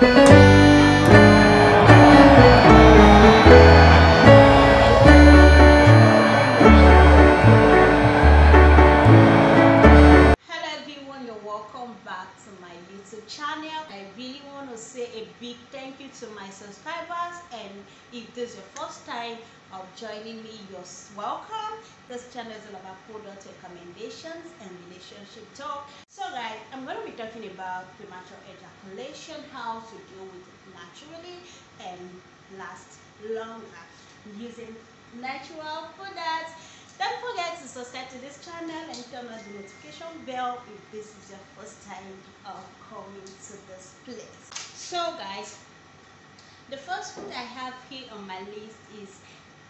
Hello really want to say a big thank you to my subscribers and if this is your first time of joining me, you're welcome. This channel is all about product recommendations and relationship talk. So guys, I'm going to be talking about premature ejaculation, how to deal with it naturally and last longer using natural products don't forget to subscribe to this channel and turn on the notification bell if this is your first time of coming to this place. So guys, the first food I have here on my list is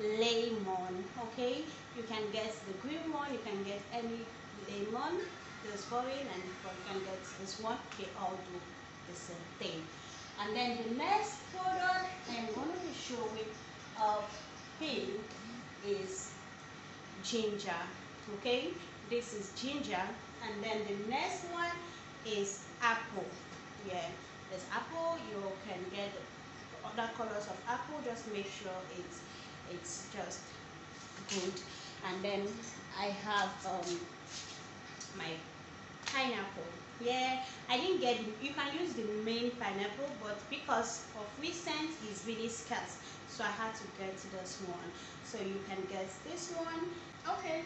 lemon. Okay, you can get the green one, you can get any lemon, this foreign, and you can get this one. They all do the same thing. And then the next product I'm going to be showing of here is ginger okay? This is ginger and then the next one is apple yeah? There's apple you can get other colors of apple just make sure it's it's just good. And then i have um my pineapple. Yeah i didn't get you can use the main pineapple but because of recent it's really scarce. So i had to get this one. So you can get this one. Okay.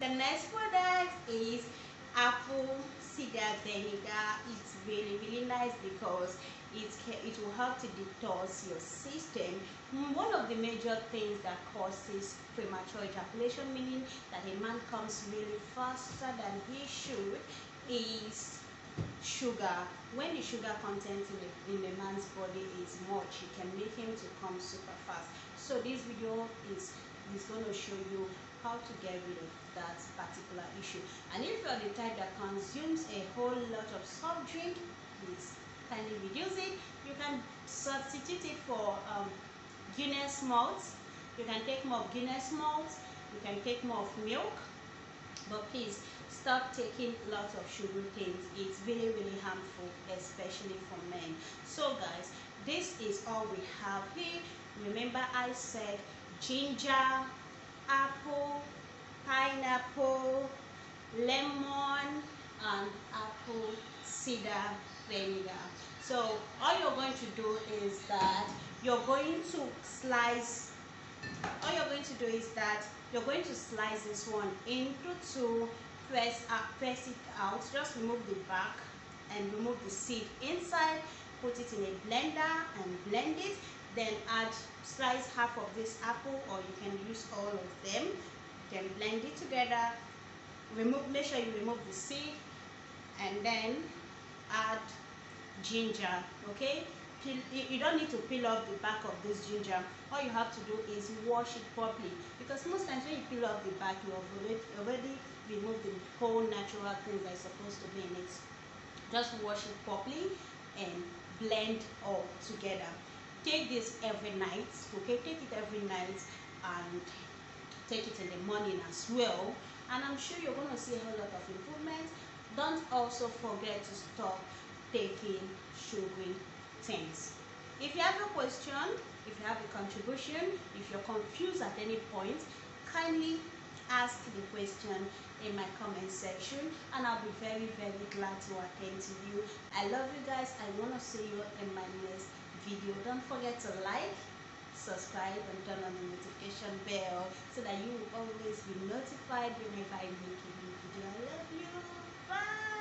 The next product is apple cider vinegar. It's really really nice because it it will help to detox your system. One of the major things that causes premature ejaculation meaning that a man comes really faster than he should is sugar when the sugar content in the, in a man's body is much it can make him to come super fast so this video is is going to show you how to get rid of that particular issue. And if you're the type that consumes a whole lot of soft drink, please kindly reduce it. You can substitute it for um, Guinness malt. You can take more of Guinness malt. You can take more of milk. But please stop taking lots of sugar things. It's really, really harmful, especially for men. So guys, this is all we have here. Remember I said ginger, apple, pineapple, lemon, and apple cider vinegar. So all you're going to do is that you're going to slice, all you're going to do is that you're going to slice this one into two, press, uh, press it out, just remove the back and remove the seed inside, put it in a blender and blend it. Then add slice half of this apple or you can use all of them. Then blend it together. Remove make sure you remove the seed. And then add ginger okay peel, you don't need to peel off the back of this ginger. All you have to do is wash it properly. Because most times when you peel off the back you have already, already removed the whole natural things that are supposed to be in it. Just wash it properly and blend all together. Take this every night okay? Take it every night and take it in the morning as well. And i'm sure you're going to see a whole lot of improvement don't also forget to stop taking sugary things. If you have a question if you have a contribution if you're confused at any point kindly ask the question in my comment section and I'll be very very glad to attend to you. I love you guys. I want to see you in my next video. Don't forget to like subscribe and turn on the notification bell so that you will always be notified whenever i make a new video. I love you. Bye